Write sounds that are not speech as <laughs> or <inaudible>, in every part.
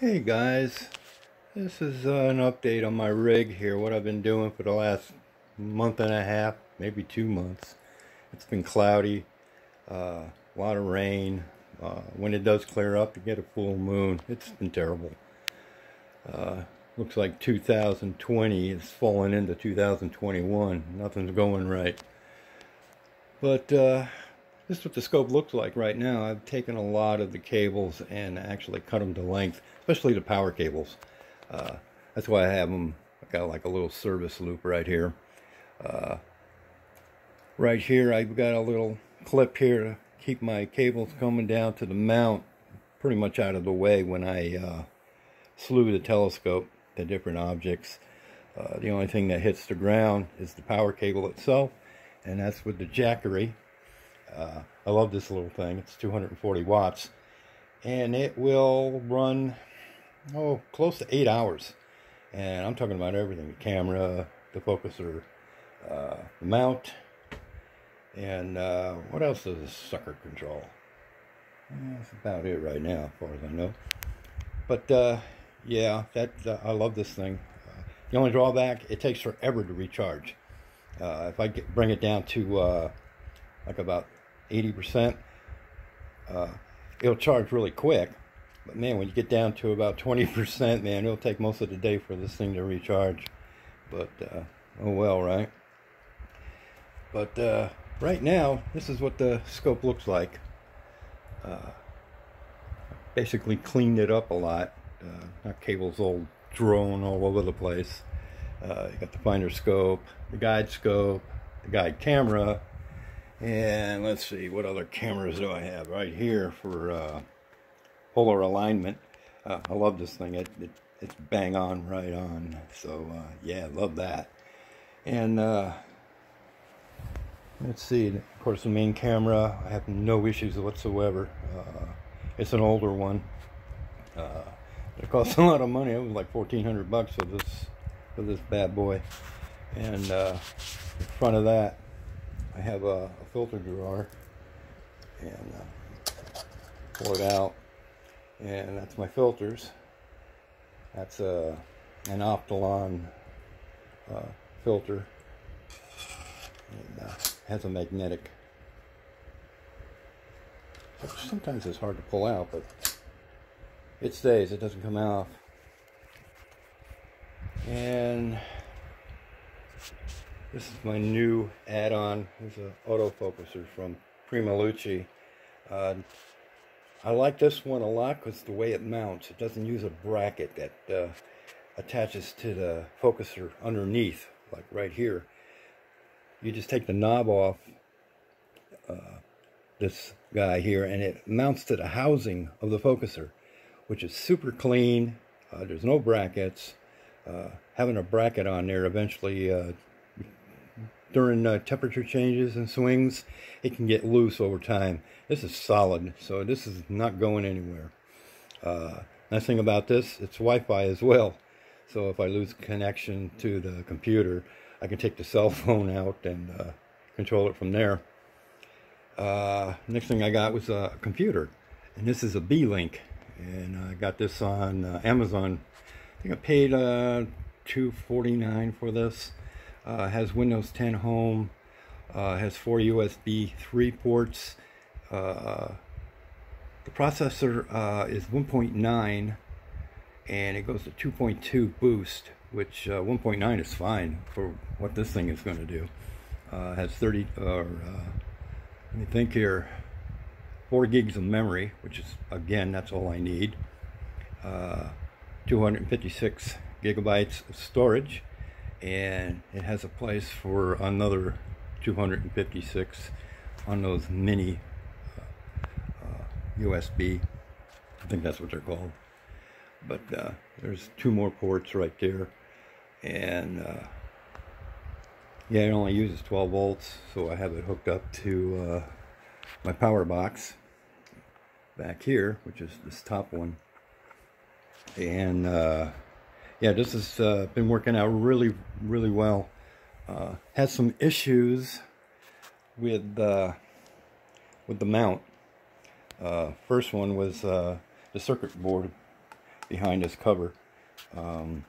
Hey guys, this is uh, an update on my rig here, what I've been doing for the last month and a half, maybe two months. It's been cloudy, uh, a lot of rain. Uh, when it does clear up, you get a full moon. It's been terrible. Uh, looks like 2020 is falling into 2021. Nothing's going right. But uh, this is what the scope looks like right now. I've taken a lot of the cables and actually cut them to length, especially the power cables. Uh, that's why I have them, I've got like a little service loop right here. Uh, right here I've got a little clip here to keep my cables coming down to the mount pretty much out of the way when I uh, slew the telescope to different objects. Uh, the only thing that hits the ground is the power cable itself and that's with the Jackery uh, I love this little thing. It's 240 watts. And it will run, oh, close to eight hours. And I'm talking about everything. The camera, the focuser, uh, the mount, and uh, what else does this sucker control? that's about it right now, as far as I know. But uh, yeah, that uh, I love this thing. Uh, the only drawback, it takes forever to recharge. Uh, if I get, bring it down to uh, like about 80%, uh, it'll charge really quick. But man, when you get down to about 20%, man, it'll take most of the day for this thing to recharge. But, uh, oh well, right? But uh, right now, this is what the scope looks like. Uh, basically cleaned it up a lot. Uh, that cable's all drone all over the place. Uh, you got the finder scope, the guide scope, the guide camera, and let's see, what other cameras do I have? Right here for uh, polar alignment. Uh, I love this thing. It, it, it's bang on, right on. So, uh, yeah, love that. And uh, let's see, of course, the main camera, I have no issues whatsoever. Uh, it's an older one. Uh, it costs <laughs> a lot of money. It was like 1400 bucks for this, for this bad boy. And in front of that, I have a, a filter drawer and uh, pull it out and that's my filters. That's a an Optolong uh, filter. And uh, has a magnetic. Sometimes it's hard to pull out but it stays. It doesn't come off. And this is my new add-on. Is an autofocuser from PrimaLuce. Uh, I like this one a lot because the way it mounts. It doesn't use a bracket that uh, attaches to the focuser underneath, like right here. You just take the knob off uh, this guy here and it mounts to the housing of the focuser, which is super clean. Uh, there's no brackets. Uh, having a bracket on there eventually uh, during uh, temperature changes and swings, it can get loose over time. This is solid, so this is not going anywhere. Uh, nice thing about this, it's Wi-Fi as well. So if I lose connection to the computer, I can take the cell <laughs> phone out and uh, control it from there. Uh, next thing I got was a computer, and this is a Beelink, and I got this on uh, Amazon. I think I paid uh, 249 for this uh, has Windows 10 Home, uh, has four USB 3 ports. Uh, the processor uh, is 1.9 and it goes to 2.2 boost, which uh, 1.9 is fine for what this thing is going to do. Uh, has 30, or let me think here, 4 gigs of memory, which is, again, that's all I need. 256 gigabytes of storage and it has a place for another 256 on those mini uh, uh, USB I think that's what they're called. But uh, there's two more ports right there. And uh, yeah it only uses 12 volts so I have it hooked up to uh, my power box back here which is this top one. And uh, yeah, this has uh, been working out really, really well. Uh, had some issues with uh, with the mount. Uh, first one was uh, the circuit board behind this cover. Um,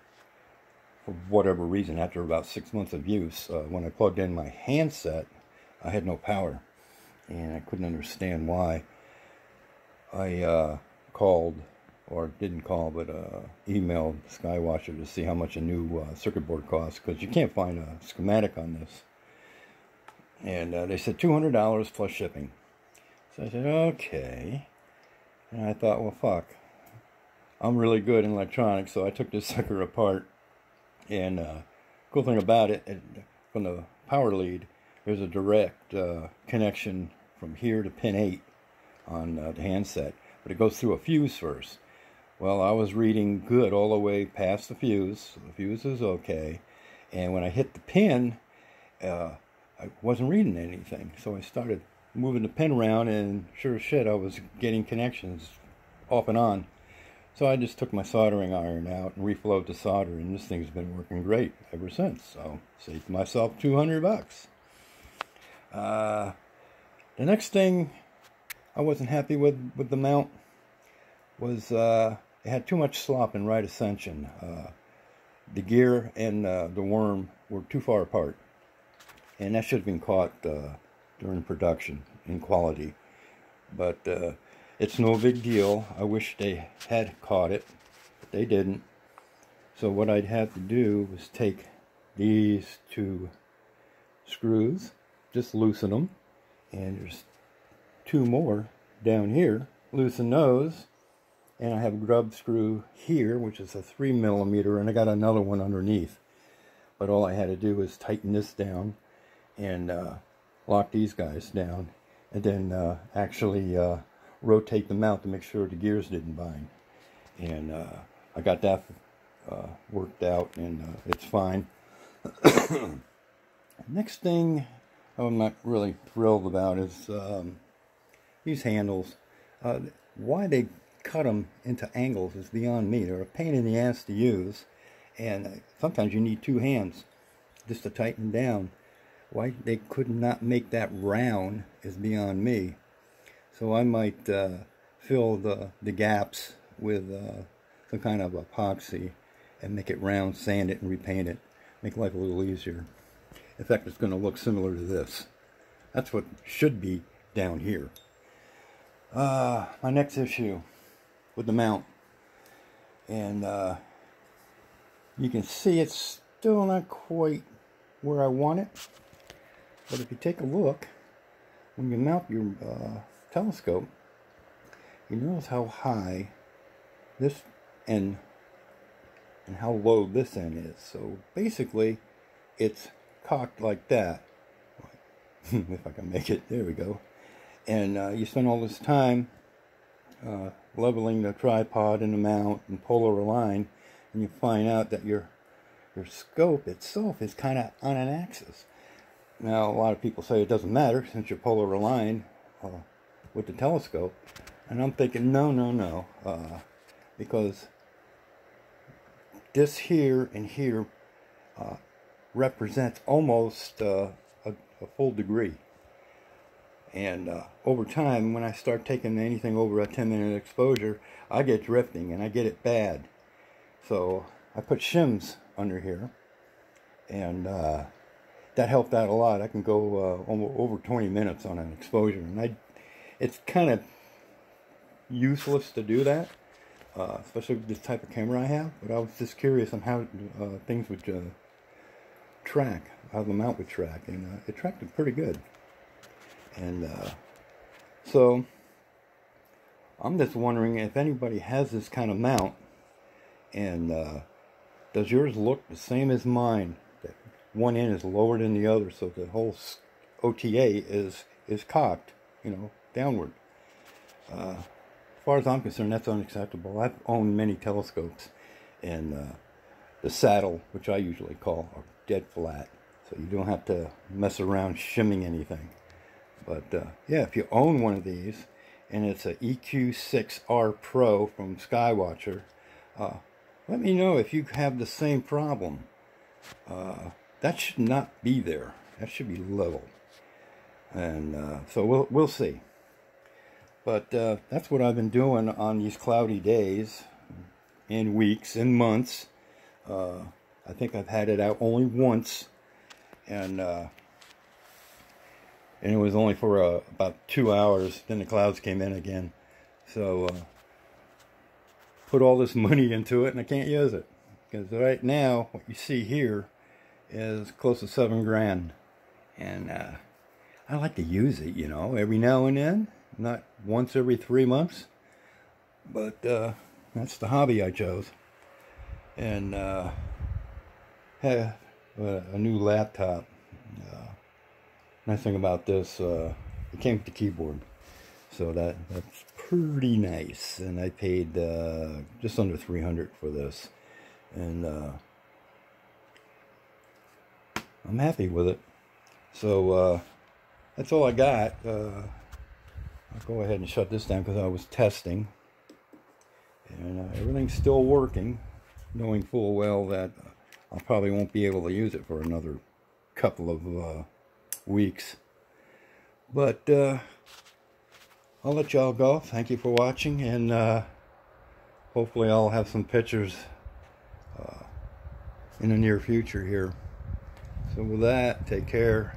for whatever reason, after about six months of use, uh, when I plugged in my handset, I had no power. And I couldn't understand why. I called, or didn't call, but uh, emailed Skywatcher to see how much a new uh, circuit board costs, because you can't find a schematic on this. And uh, they said $200 plus shipping. So I said, okay. And I thought, well, fuck. I'm really good in electronics, so I took this <laughs> sucker apart. And uh, cool thing about it, it, from the power lead, there's a direct uh, connection from here to pin 8 on uh, the handset, but it goes through a fuse first. Well, I was reading good all the way past the fuse. The fuse is okay. And when I hit the pin, uh, I wasn't reading anything. So I started moving the pin around, and sure as shit, I was getting connections off and on. So I just took my soldering iron out and reflowed the solder, and this thing's been working great ever since. So saved myself 200 bucks. Uh, the next thing I wasn't happy with with the mount was uh, it had too much slop in right ascension. Uh, the gear and uh, the worm were too far apart, and that should have been caught uh, during production in quality. But uh, it's no big deal. I wish they had caught it, but they didn't. So what I'd have to do was take these two screws, just loosen them, and there's two more down here. Loosen those, and I have a grub screw here, which is a three millimeter, and I got another one underneath. But all I had to do was tighten this down and uh, lock these guys down, and then uh, actually uh, rotate them out to make sure the gears didn't bind. And uh, I got that uh, worked out, and uh, it's fine. <coughs> Next thing I'm not really thrilled about is um, these handles. Why they cut them into angles is beyond me. They're a pain in the ass to use, and sometimes you need two hands just to tighten down. Why they could not make that round is beyond me. So I might uh, fill the, the gaps with uh, some kind of epoxy and make it round, sand it, and repaint it. Make life a little easier. In fact, it's going to look similar to this. That's what should be down here. Uh, my next issue with the mount. And uh, you can see it's still not quite where I want it. But if you take a look, when you mount your uh, telescope, you notice how high this end and how low this end is. So basically, it's cocked like that. <laughs> if I can make it, there we go. And uh, you spend all this time uh, leveling the tripod and the mount and polar align, and you find out that your your scope itself is kind of on an axis. Now, a lot of people say it doesn't matter since you're polar aligned uh, with the telescope, and I'm thinking, no, no, no, uh, because this here and here uh, represents almost uh, a, a, full degree. And uh, over time, when I start taking anything over a 10 minute exposure, I get drifting and I get it bad. So I put shims under here, and uh, that helped out a lot. I can go uh, over 20 minutes on an exposure, and I, it's kind of useless to do that, uh, especially with this type of camera I have. But I was just curious on how uh, things would uh, track, how the mount would track, and uh, it tracked pretty good. And uh, so I'm just wondering if anybody has this kind of mount, and uh, does yours look the same as mine? That one end is lower than the other, so the whole OTA is is cocked, you know, downward. Uh, as far as I'm concerned, that's unacceptable. I've owned many telescopes, and uh, the saddle, which I usually call, are dead flat, so you don't have to mess around shimming anything. But uh, yeah, if you own one of these, and it's a EQ6R Pro from Skywatcher, uh, let me know if you have the same problem. Uh, that should not be there. That should be level. And uh, so we'll, we'll see. But uh, that's what I've been doing on these cloudy days. in weeks and months. Uh, I think I've had it out only once, and uh, and it was only for uh, about two hours. Then the clouds came in again, so uh, put all this money into it, and I can't use it. Because right now what you see here is close to seven grand, and uh, I like to use it, you know, every now and then, not once every three months, but uh, that's the hobby I chose, and uh, have a new laptop. Nice thing about this, uh, it came with the keyboard, so that that's pretty nice. And I paid uh, just under 300 for this, and uh, I'm happy with it. So uh, that's all I got. Uh, I'll go ahead and shut this down because I was testing, and uh, everything's still working, knowing full well that I probably won't be able to use it for another couple of weeks. But uh, I'll let y'all go. Thank you for watching, and uh, hopefully I'll have some pictures uh, in the near future here. So with that, take care.